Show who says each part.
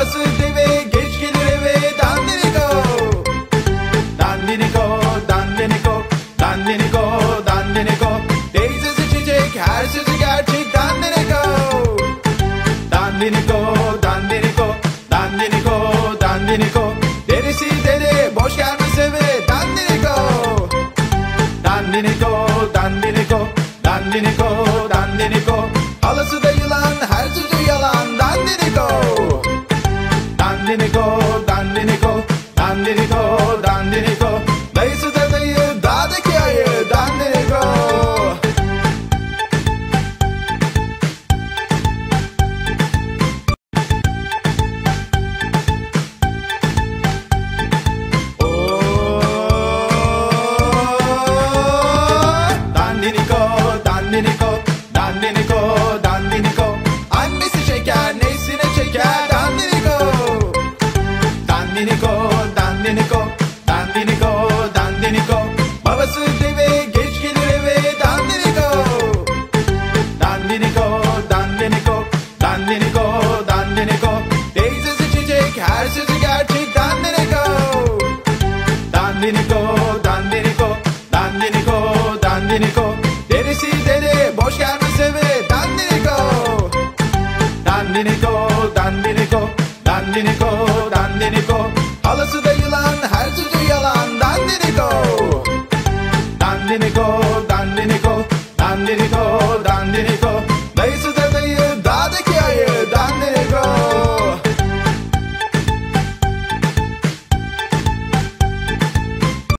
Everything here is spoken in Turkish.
Speaker 1: babası deve geç gelir eve dandiniko Dandiniko dandiniko dandiniko dandiniko Teyzesi çiçek her sözü gerçek dandiniko Dandiniko dandiniko dandiniko dandiniko Dandiniko Dandiniko Dandiniko Dayısı dandiniko Babası deve, geç gelir eve Dandiniko Dandiniko, dandiniko, dandiniko, dandiniko Teyzesi çiçek, her sözü gerçek Dandiniko Dandiniko, dandiniko, dandiniko, dandiniko Derisi deri, boş gelmez eve Dandiniko Dandiniko, dandiniko, dandiniko,